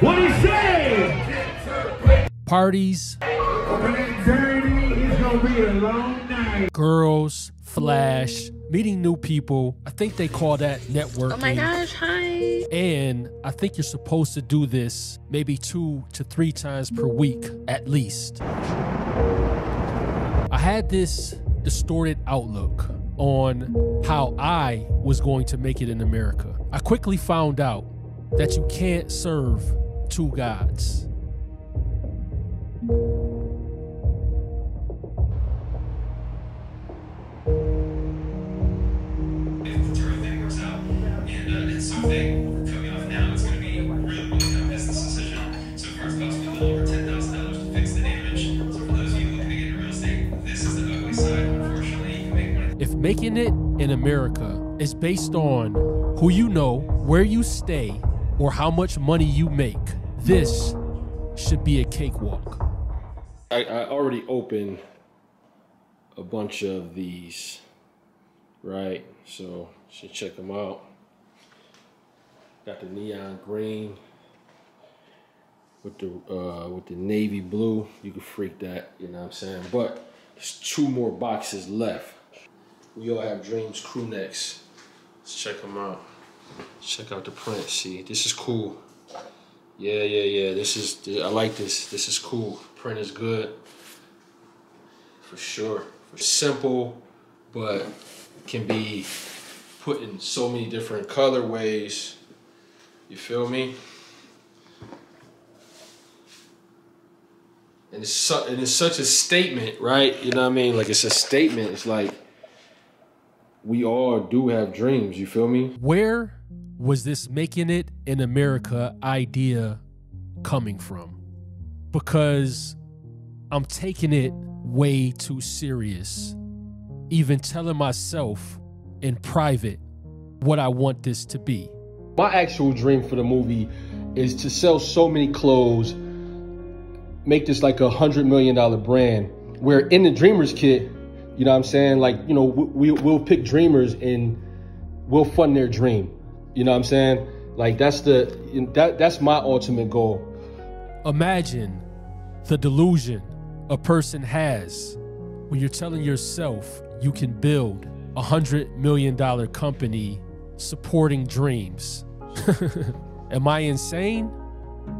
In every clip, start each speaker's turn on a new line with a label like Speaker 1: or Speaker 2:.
Speaker 1: What he say?
Speaker 2: Parties,
Speaker 1: Dirty, it's gonna be a long night.
Speaker 2: girls, flash, meeting new people. I think they call that networking.
Speaker 3: Oh my gosh, hi.
Speaker 2: And I think you're supposed to do this maybe two to three times per week at least. I had this distorted outlook on how I was going to make it in America. I quickly found out that you can't serve two gods. If making it in America is based on who you know, where you stay, or how much money you make, this should be a cakewalk.
Speaker 4: I, I already opened a bunch of these, right? So should check them out. Got the neon green with the uh, with the navy blue. You can freak that, you know what I'm saying? But there's two more boxes left. We all have dreams crew necks. Let's check them out. Check out the print. See, this is cool. Yeah, yeah, yeah. This is I like this. This is cool. Print is good. For sure. Simple, but can be put in so many different colorways. You feel me? And it's su- and it's such a statement, right? You know what I mean? Like it's a statement. It's like we all do have dreams. You feel me?
Speaker 2: Where was this making it in America idea coming from? Because I'm taking it way too serious. Even telling myself in private what I want this to be.
Speaker 4: My actual dream for the movie is to sell so many clothes, make this like a hundred million dollar brand. Where in the Dreamers kit, you know what I'm saying? Like, you know, we, we'll pick dreamers and we'll fund their dream. You know what I'm saying? Like that's the that that's my ultimate goal.
Speaker 2: Imagine the delusion a person has when you're telling yourself you can build a hundred million dollar company supporting dreams. Am I insane?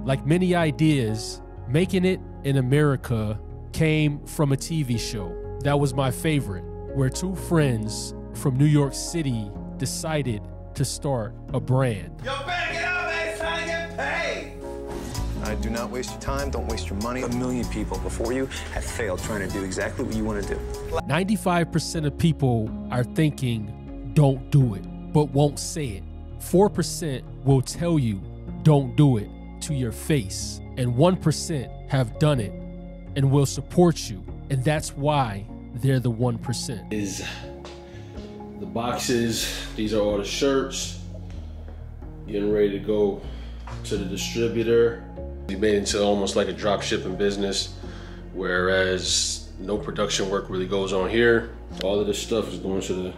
Speaker 2: Like many ideas, making it in America came from a TV show. That was my favorite, where two friends from New York City decided to start a brand.
Speaker 5: Yo, better get out, man. It's time to get paid.
Speaker 6: Uh, do not waste your time. Don't waste your money. A million people before you have failed trying to do exactly what you want to do.
Speaker 2: 95% of people are thinking, don't do it, but won't say it. 4% will tell you, don't do it to your face. And 1% have done it and will support you. And that's why they're the 1%.
Speaker 4: Is the boxes, these are all the shirts. Getting ready to go to the distributor. We made it into almost like a drop shipping business, whereas no production work really goes on here. All of this stuff is going to the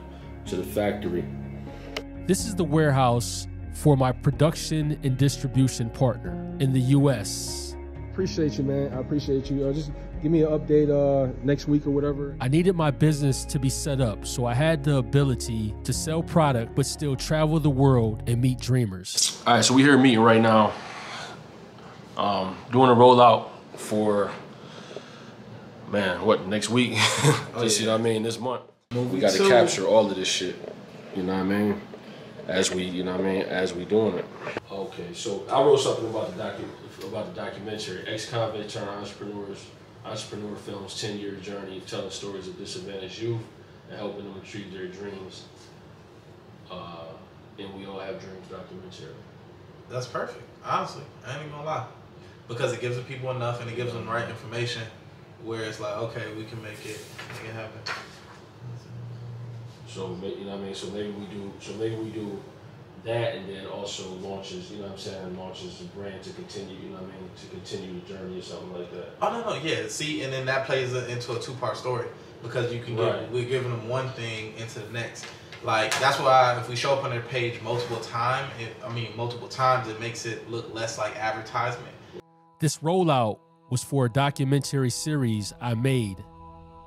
Speaker 4: to the factory.
Speaker 2: This is the warehouse for my production and distribution partner in the US.
Speaker 7: Appreciate you, man. I appreciate you. Uh, just give me an update uh, next week or whatever.
Speaker 2: I needed my business to be set up, so I had the ability to sell product but still travel the world and meet dreamers.
Speaker 4: All right, so we here meeting right now, um, doing a rollout for man, what next week? Just you know what I mean, this month. we got to capture all of this shit. You know what I mean? As we, you know what I mean, as we doing it. Okay, so I wrote something about the docu- about the documentary, ex-convict turned entrepreneurs, entrepreneur films, 10-year journey, telling stories of disadvantaged youth and helping them achieve their dreams. Uh, and we all have dreams documentary.
Speaker 5: That's perfect. Honestly, I ain't even gonna lie, because it gives the people enough and it gives them the right information, where it's like, okay, we can make it, make it happen.
Speaker 4: So you know what I mean. So maybe we do. So maybe we do that, and then also launches. You know what I'm saying? Launches the brand to continue. You know what I mean? To continue the journey or something like that.
Speaker 5: Oh no, no, yeah. See, and then that plays into a two-part story because you can
Speaker 4: Right.
Speaker 5: give, we're giving them one thing into the next, Like that's why if we show up on their page multiple time, it, I mean multiple times, it makes it look less like advertisement.
Speaker 2: This rollout was for a documentary series I made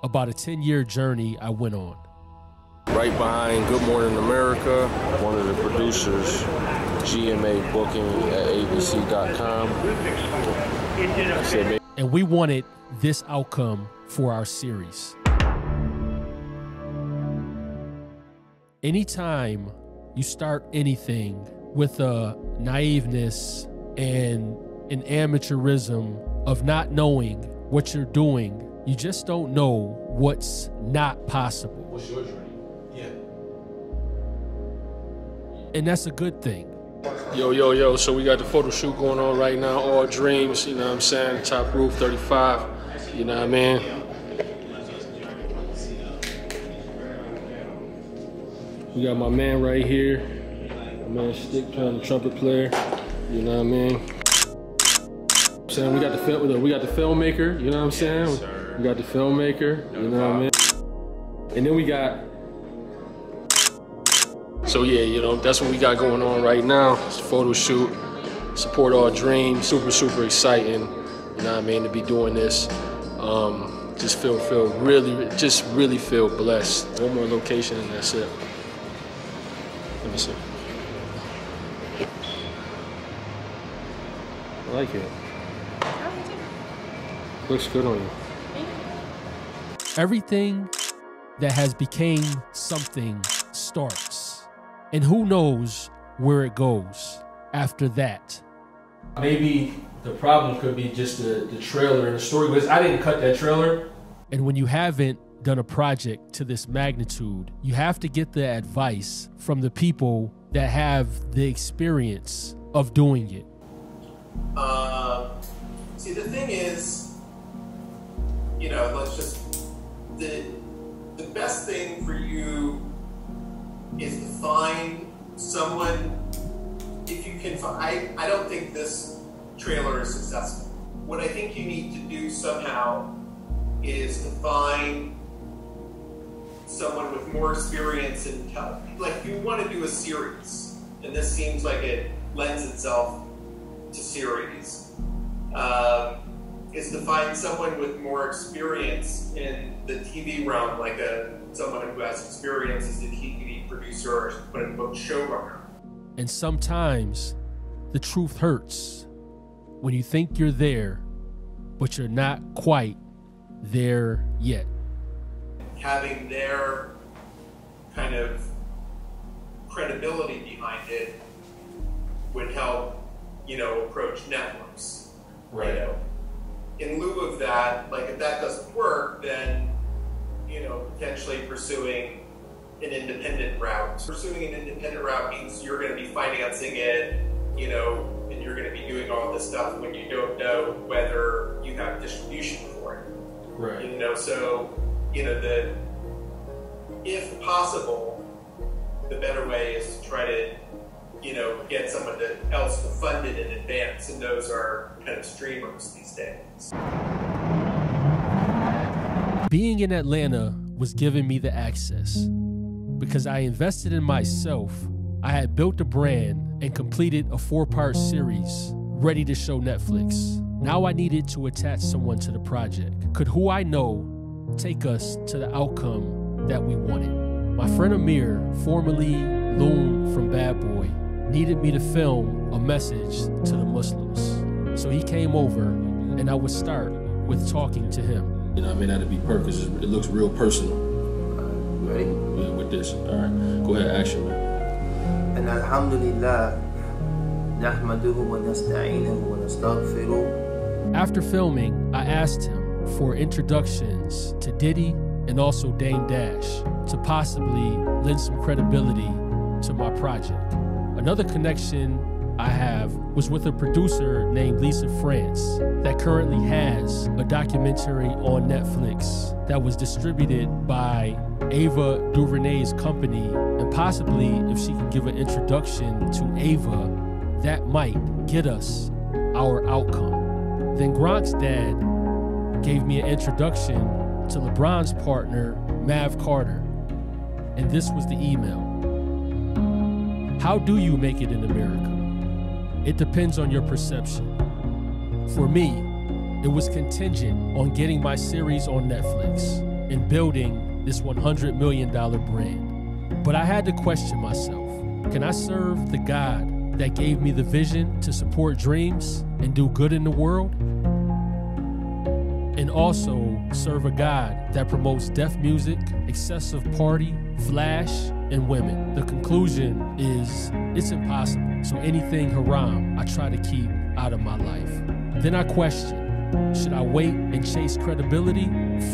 Speaker 2: about a 10 year journey I went on.
Speaker 4: Right behind Good Morning America, one of the producers, GMA Booking at ABC.com. I said,
Speaker 2: And we wanted this outcome for our series. Anytime you start anything with a naiveness and an amateurism of not knowing what you're doing, you just don't know what's not possible.
Speaker 5: What's
Speaker 2: And that's a good thing.
Speaker 4: Yo, yo, yo, so we got the photo shoot going on right now, All Dreams, you know what I'm saying? Top roof 35, you know what I mean? We got my man right here, my man Stick playing the trumpet player, you know what I mean? saying we got the film, we got the filmmaker, you know what I'm saying? We got the filmmaker, you know what I mean? And then we got so yeah, you know, that's what we got going on right now. It's a photo shoot, support our dreams. Super, super exciting. You know what I mean to be doing this. Um, just feel, feel really, just really feel blessed. One more location and that's it. Let me see. I like it. Looks good on you.
Speaker 2: Everything that has became something starts. And who knows where it goes after that.
Speaker 4: Maybe the problem could be just the, the trailer and the story, because I didn't cut that trailer.
Speaker 2: And when you haven't done a project to this magnitude, you have to get the advice from the people that have the experience of doing it.
Speaker 3: Uh, see, the thing is, you know, let's just the the best thing for you is to find someone. If you can, find, I I don't think this trailer is successful. What I think you need to do somehow is to find someone with more experience in tele- like you want to do a series, and this seems like it lends itself to series. Um, is to find someone with more experience in the TV realm, like a someone who has experience as a TV producer or quote unquote showrunner.
Speaker 2: And sometimes the truth hurts when you think you're there, but you're not quite there yet.
Speaker 3: Having their kind of credibility behind it would help, you know, approach networks. You know, in lieu of that, like if that doesn't work, then you know potentially pursuing an independent route. Pursuing an independent route means you're going to be financing it, you know, and you're going to be doing all this stuff when you don't know whether you have distribution for it.
Speaker 4: Right.
Speaker 3: You know, so you know the if possible, the better way is to try to you know get someone to, else to fund it in advance, and those are kind of streamers these days.
Speaker 2: Being in Atlanta was giving me the access because I invested in myself. I had built a brand and completed a four part series ready to show Netflix. Now I needed to attach someone to the project. Could who I know take us to the outcome that we wanted? My friend Amir, formerly Loon from Bad Boy, needed me to film a message to the Muslims. So he came over and I would start with talking to him.
Speaker 4: You know, I may not be perfect because it looks real personal.
Speaker 8: Ready?
Speaker 4: With this. All right. Go ahead, action, man.
Speaker 8: And alhamdulillah, wa wa.
Speaker 2: After filming, I asked him for introductions to Diddy and also Dame Dash to possibly lend some credibility to my project. Another connection I have was with a producer named Lisa France that currently has a documentary on Netflix that was distributed by Ava DuVernay's company. And possibly, if she can give an introduction to Ava, that might get us our outcome. Then Gronk's dad gave me an introduction to LeBron's partner, Mav Carter. And this was the email. How do you make it in America? It depends on your perception. For me, it was contingent on getting my series on Netflix and building this $100 million brand. But I had to question myself can I serve the God that gave me the vision to support dreams and do good in the world? And also serve a God that promotes deaf music, excessive party, flash, and women. The conclusion is it's impossible. So anything haram, I try to keep out of my life. Then I question should I wait and chase credibility?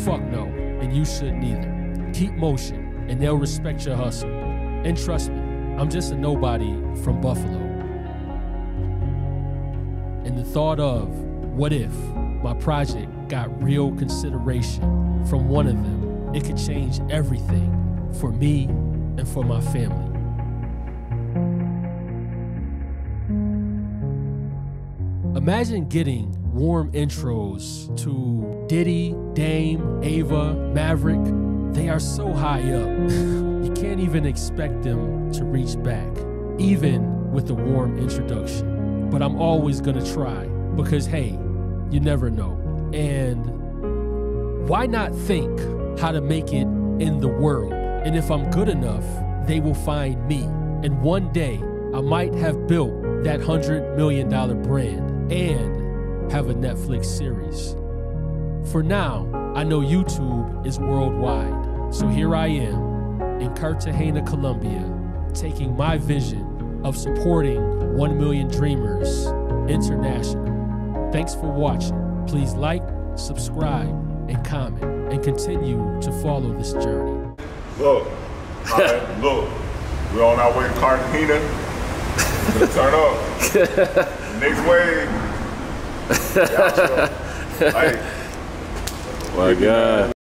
Speaker 2: Fuck no, and you shouldn't either. Keep motion, and they'll respect your hustle. And trust me, I'm just a nobody from Buffalo. And the thought of what if my project got real consideration from one of them, it could change everything for me and for my family. Imagine getting warm intros to Diddy, Dame, Ava, Maverick. They are so high up, you can't even expect them to reach back, even with a warm introduction. But I'm always gonna try because, hey, you never know. And why not think how to make it in the world? And if I'm good enough, they will find me. And one day, I might have built that $100 million brand and have a Netflix series. For now, I know YouTube is worldwide. So here I am in Cartagena, Colombia, taking my vision of supporting 1 million dreamers international. Thanks for watching. Please like, subscribe, and comment, and continue to follow this journey.
Speaker 9: Look, right, look, we're on our way to Cartagena. Turn up. Next wave. Y'all. Hey.
Speaker 4: My God.